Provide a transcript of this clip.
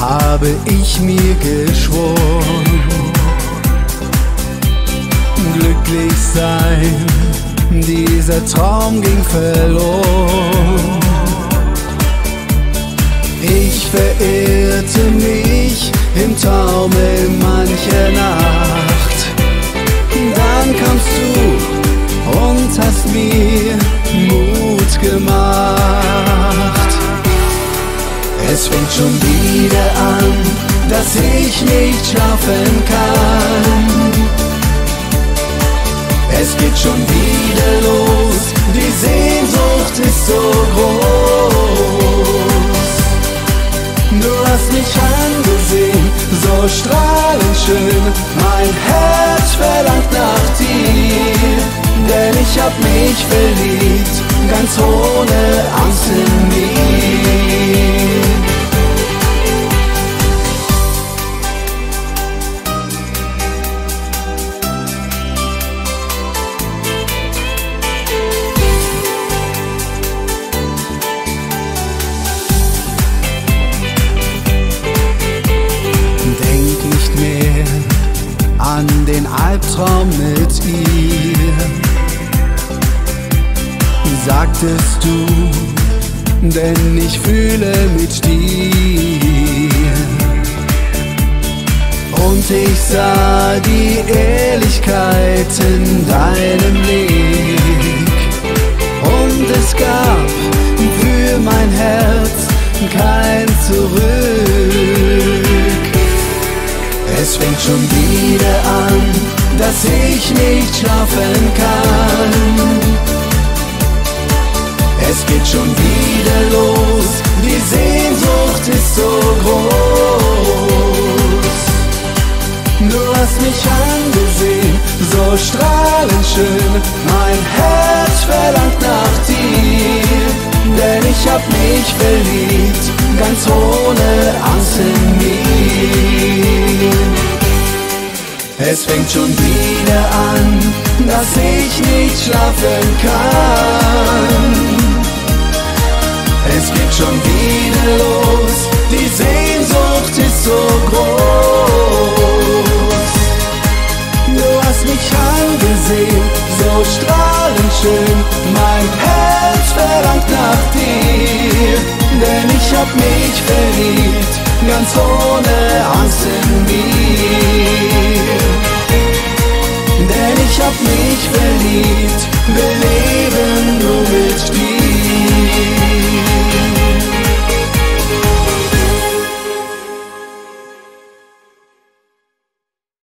habe ich mir geschworen. Glücklich sein, dieser Traum ging verloren. Ich verirrte mich im Taumel mancher Nacht. Dann kamst du und hast mir Mut gemacht. Es fängt schon wieder an, dass ich nicht schlafen kann. Es geht schon wieder los, die Sehnsucht ist so groß. Du hast mich angesehen, so strahlend schön, mein Herz verlangt nach dir, denn ich hab mich verliebt, ganz ohne Angst in mir. Albtraum mit ihr. Sagtest du, denn ich fühle mit dir. Und ich sah die Ehrlichkeit in deinem Blick. Und es gab für mein Herz kein Zurück. Es fängt schon wieder an, dass ich nicht schlafen kann. Es geht schon wieder los, die Sehnsucht ist so groß. Du hast mich angesehen, so strahlend schön, mein Herz verlangt nach dir, denn ich hab mich verliebt, schon wieder an, dass ich nicht schlafen kann. Es geht schon wieder los, die Sehnsucht ist so groß. Du hast mich angesehen, so strahlend schön, mein Herz verlangt nach dir, denn ich hab mich verliebt, ganz ohne Angst in mir. Hab mich verliebt, wir leben nur mit dir.